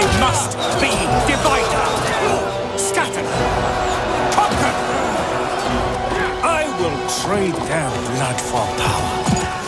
They must be divided, scattered, conquered. I will trade their blood for power.